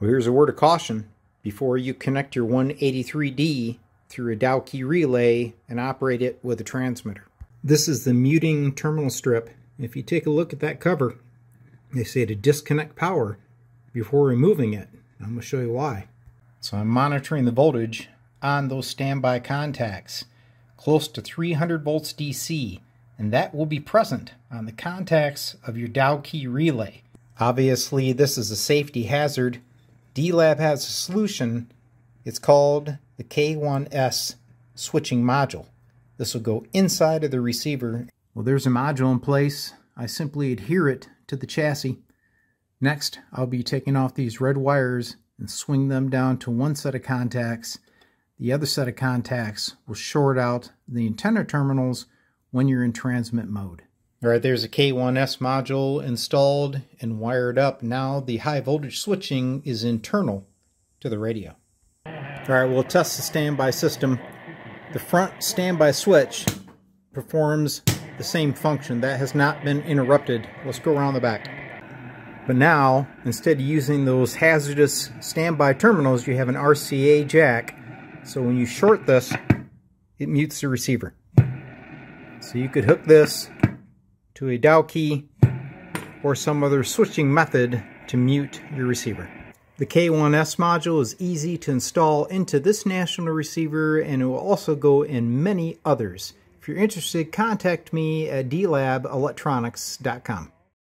Well, here's a word of caution. Before you connect your 183D through a Dow key relay and operate it with a transmitter. This is the muting terminal strip. If you take a look at that cover, they say to disconnect power before removing it. I'm going to show you why. So I'm monitoring the voltage on those standby contacts, close to 300 volts DC, and that will be present on the contacts of your Dow key relay. Obviously, this is a safety hazard D-Lab has a solution. It's called the K1S switching module. This will go inside of the receiver. Well, there's a module in place. I simply adhere it to the chassis. Next, I'll be taking off these red wires and swing them down to one set of contacts. The other set of contacts will short out the antenna terminals when you're in transmit mode. All right, there's a K1S module installed and wired up. Now the high voltage switching is internal to the radio. All right, we'll test the standby system. The front standby switch performs the same function. That has not been interrupted. Let's go around the back. But now, instead of using those hazardous standby terminals, you have an RCA jack. So when you short this, it mutes the receiver. So you could hook this to a Dow key or some other switching method to mute your receiver. The K1S module is easy to install into this national receiver and it will also go in many others. If you're interested, contact me at dlabelectronics.com.